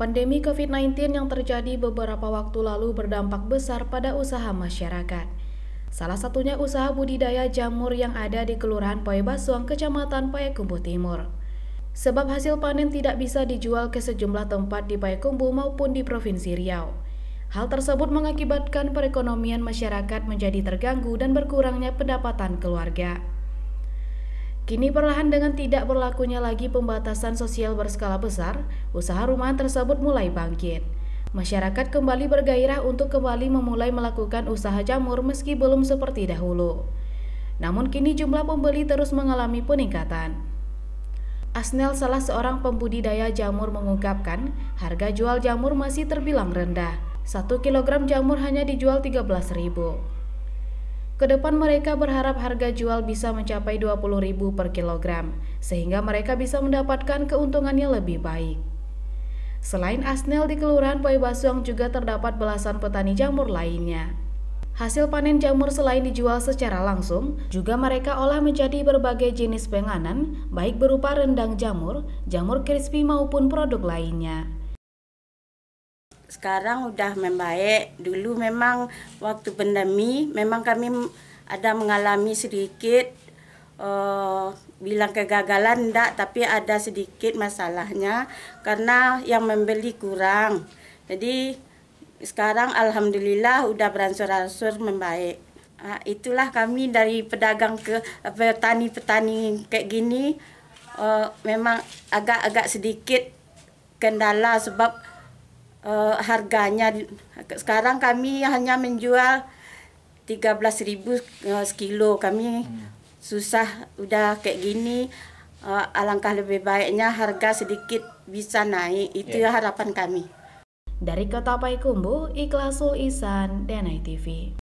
Pandemi COVID-19 yang terjadi beberapa waktu lalu berdampak besar pada usaha masyarakat. Salah satunya usaha budidaya jamur yang ada di Kelurahan Poebasuang, Kecamatan Payakumbuh Timur. Sebab hasil panen tidak bisa dijual ke sejumlah tempat di Payakumbuh maupun di Provinsi Riau. Hal tersebut mengakibatkan perekonomian masyarakat menjadi terganggu dan berkurangnya pendapatan keluarga. Kini perlahan dengan tidak berlakunya lagi pembatasan sosial berskala besar, usaha rumahan tersebut mulai bangkit. Masyarakat kembali bergairah untuk kembali memulai melakukan usaha jamur meski belum seperti dahulu. Namun kini jumlah pembeli terus mengalami peningkatan. Asnel salah seorang pembudidaya jamur mengungkapkan, harga jual jamur masih terbilang rendah. 1 kg jamur hanya dijual 13.000. Ke depan mereka berharap harga jual bisa mencapai 20.000 per kilogram, sehingga mereka bisa mendapatkan keuntungannya lebih baik. Selain Asnel di Kelurahan Basuang juga terdapat belasan petani jamur lainnya. Hasil panen jamur selain dijual secara langsung, juga mereka olah menjadi berbagai jenis penganan, baik berupa rendang jamur, jamur crispy maupun produk lainnya sekarang udah membaik. Dulu memang waktu pandemi memang kami ada mengalami sedikit uh, bilang kegagalan enggak tapi ada sedikit masalahnya karena yang membeli kurang. Jadi sekarang alhamdulillah udah beransur-ansur membaik. Uh, itulah kami dari pedagang ke petani-petani kayak gini uh, memang agak-agak sedikit kendala sebab uh, harganya sekarang kami hanya menjual 13.000 uh, sekilo. Kami hmm. susah udah kayak gini. Uh, alangkah lebih baiknya harga sedikit bisa naik. Itu yeah. harapan kami. Dari Kota Payakumbuh Ikhlasul Isan Denai TV